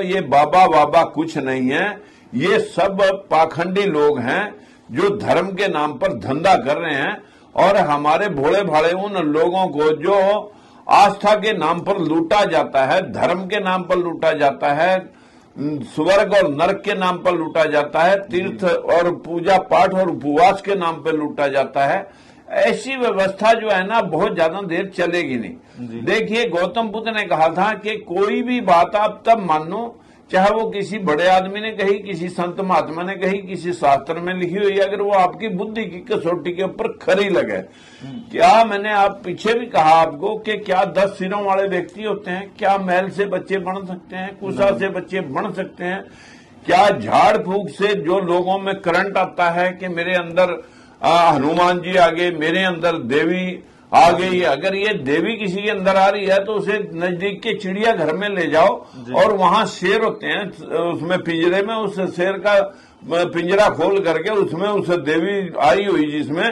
तो ये बाबा बाबा कुछ नहीं है। ये सब पाखंडी लोग हैं जो धर्म के नाम पर धंधा कर रहे हैं और हमारे भोले भाले उन लोगों को जो आस्था के नाम पर लूटा जाता है, धर्म के नाम पर लूटा जाता है, स्वर्ग और नरक के नाम पर लूटा जाता है, तीर्थ और पूजा पाठ और उपवास के नाम पर लूटा जाता है। ऐसी व्यवस्था जो है ना बहुत ज़्यादा देर चलेगी नहीं। देखिए गौतम बुद्ध ने कहा था कि कोई भी बात आप तब मानो चाहे वो किसी बड़े आदमी ने कही किसी संत महात्मा ने कही किसी शास्त्र में लिखी हुई अगर वो आपकी बुद्धि की कसौटी के ऊपर खरी लगे। क्या मैंने आप पीछे भी कहा आपको कि क्या दस सिरों वाले व्यक्ति होते हैं? क्या महल से बच्चे बन सकते हैं? कुशा से बच्चे बन सकते हैं? क्या झाड़ फूक से जो लोगों में करंट आता है कि मेरे अंदर हनुमान जी आ गए मेरे अंदर देवी आ गई है। अगर ये देवी किसी के अंदर आ रही है तो उसे नज़दीक के चिड़िया घर में ले जाओ और वहाँ शेर होते हैं उसमें पिंजरे में उस शेर का पिंजरा खोल करके उसमें उस देवी आई हुई जिसमें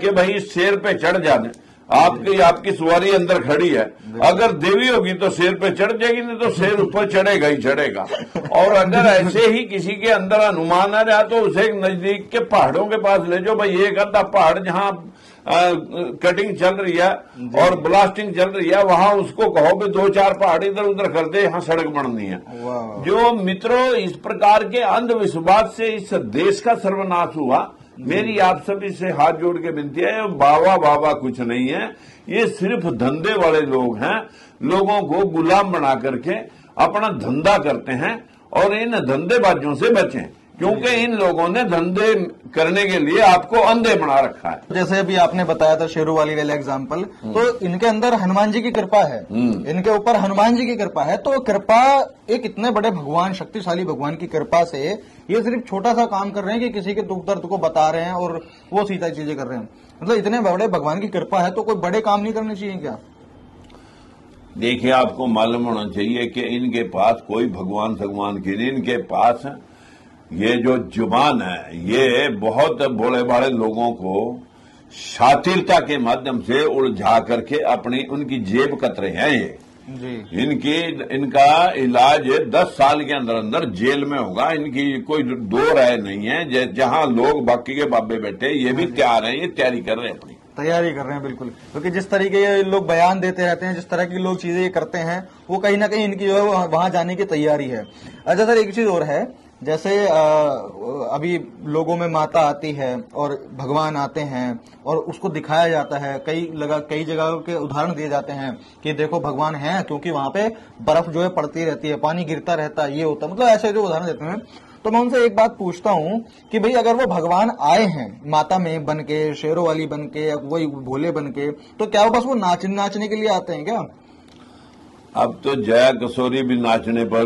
कि भाई शेर पे चढ़ जाने। आपकी आपकी सवारी अंदर खड़ी है। अगर देवी होगी तो शेर पे चढ़ जाएगी नहीं तो शेर ऊपर चढ़ेगा ही चढ़ेगा। और अगर ऐसे ही किसी के अंदर अनुमान आ रहा तो उसे नज़दीक के पहाड़ों के पास ले जाओ। भाई एक अद्धा पहाड़ जहाँ कटिंग चल रही है और ब्लास्टिंग चल रही है वहाँ उसको कहो कि दो चार पहाड़ इधर उधर कर दे यहाँ सड़क बननी है। जो मित्रों इस प्रकार के अंधविश्वास से इस देश का सर्वनाश हुआ मेरी आप सभी से हाथ जोड़ के विनती है, बाबा बाबा कुछ नहीं है। ये सिर्फ़ धंधे वाले लोग हैं, लोगों को गुलाम बना करके अपना धंधा करते हैं और इन धंधेबाजों से बचें। क्योंकि इन लोगों ने धंधे करने के लिए आपको अंधे बना रखा है। जैसे अभी आपने बताया था शेरू वाली वाले एग्ज़ाम्पल तो इनके अंदर हनुमान जी की कृपा है। हम्म। इनके ऊपर हनुमान जी की कृपा है तो कृपा एक इतने बड़े भगवान शक्तिशाली भगवान की कृपा से ये सिर्फ़ छोटा सा काम कर रहे हैं कि किसी के दुख दर्द को बता रहे हैं और वो सीधा चीज़ें कर रहे हैं। मतलब इतने बड़े भगवान की कृपा है तो कोई बड़े काम नहीं करने चाहिए क्या? देखिए आपको मालूम होना चाहिए कि इनके पास कोई भगवान भगवान की नहीं इनके पास ये जो ज़ुबान है ये बहुत बड़े बड़े लोगों को शातिरता के माध्यम से उलझा करके अपनी उनकी जेब कत कतरे हैं ये। जी। इनकी इनका इलाज दस साल के अंदर अंदर जेल में होगा। इनकी कोई दो राय नहीं है। जहाँ लोग बाकी के बाबे बैठे ये भी तैयार हैं ये तैयारी कर रहे हैं अपनी। तैयारी कर रहे हैं बिल्कुल। क्योंकि जिस तरीके ये लोग बयान देते रहते हैं जिस तरह की लोग चीज़ें करते हैं वो कहीं ना कहीं इनकी जो है वहाँ जाने की तैयारी है। अच्छा सर एक चीज़ और है। जैसे अभी लोगों में माता आती है और भगवान आते हैं और उसको दिखाया जाता है, कई लगा, कई जगहों के उदाहरण दिए जाते हैं कि देखो भगवान है क्योंकि वहाँ पे बर्फ़ जो है पड़ती रहती है, पानी गिरता रहता है, ये होता मतलब ऐसे जो उदाहरण देते हैं। तो मैं उनसे एक बात पूछता हूँ कि भाई अगर वो भगवान आए हैं, माता में बन के शेरों वाली बन के वही भोले बन के तो क्या वो बस वो नाच नाचने के लिए आते हैं क्या? अब तो जया कसौरी भी नाचने पर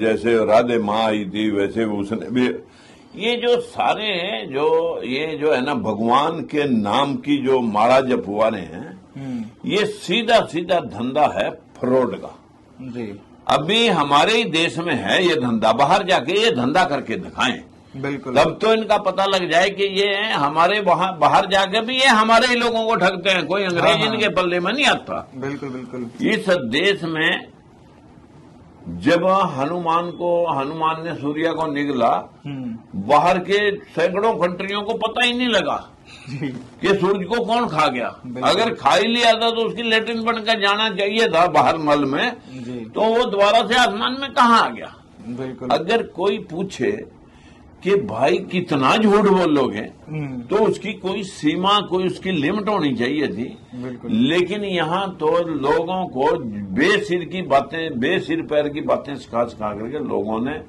जैसे राधे माँ आई थी वैसे उसने भी ये जो सारे हैं जो ये जो है ना भगवान के नाम की जो माड़ा जपवाने हैं हम्म। ये सीधा सीधा धंधा है फ्रॉड का। जी। अभी हमारे ही देश में है ये धंधा बाहर जाके ये धंधा करके दिखाएँ। बिल्कुल। तब तो इनका पता लग जाए कि ये हमारे बाहर जाके भी ये हमारे ही लोगों को ठगते हैं। कोई अंग्रेज़ हाँ, हाँ। इनके पल्ले में नहीं आता। बिल्कुल बिल्कुल। इस देश में जब हनुमान को हनुमान ने सूर्य को निगला हम्म। बाहर के सैकड़ों कंट्रियों को पता ही नहीं लगा कि सूर्य को कौन खा गया। अगर खा ही लिया था तो उसकी लेटिन बनकर जाना चाहिए था बाहर मल में। तो वो दोबारा से आसमान में कहा आ गया? बिल्कुल। अगर कोई पूछे कि भाई कितना झूठ बोलोगे हम्म। तो उसकी कोई सीमा कोई उसकी लिमिट होनी चाहिए थी। लेकिन यहाँ तो लोगों को बेसिर की बातें बेसिर पैर की बातें सिखा सिखा करके लोगों ने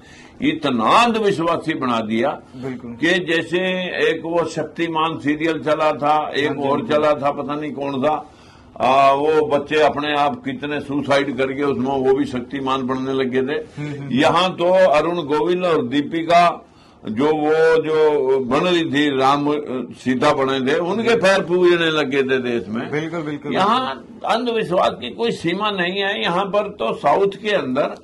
इतना अंधविश्वासी बना दिया कि जैसे एक वो शक्तिमान सीरियल चला था एक हाँ और चला था पता नहीं कौन था आ, वो बच्चे अपने आप कितने सुसाइड करके उसमें वो भी शक्तिमान बनने लगे थे। हम्म, हम्म। यहाँ तो अरुण गोविल और दीपिका जो वो जो बन रही थी राम सीता बने थे उनके पैर पूजने लगे थे देश में। बिल्कुल बिल्कुल। यहाँ अंधविश्वास की कोई सीमा नहीं है। यहाँ पर तो साउथ के अंदर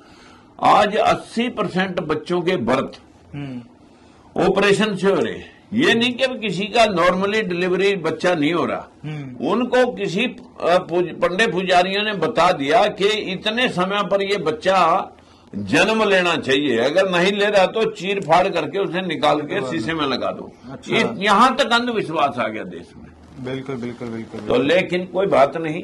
आज 80 परसेंट बच्चों के बर्थ। हम्म। ऑपरेशन से हो। रहे ये नहीं कि किसी का नॉर्मली डिलीवरी बच्चा नहीं हो रहा। हम्म। उनको किसी पंडे पुजारियों ने बता दिया कि इतने समय पर ये बच्चा जन्म लेना चाहिए। अगर नहीं ले रहा तो चीर फाड़ करके उसे निकाल के शीशे में लगा दो। अच्छा। यहाँ तक अंधविश्वास आ गया देश में। बिल्कुल बिल्कुल बिल्कुल तो लेकिन कोई बात नहीं।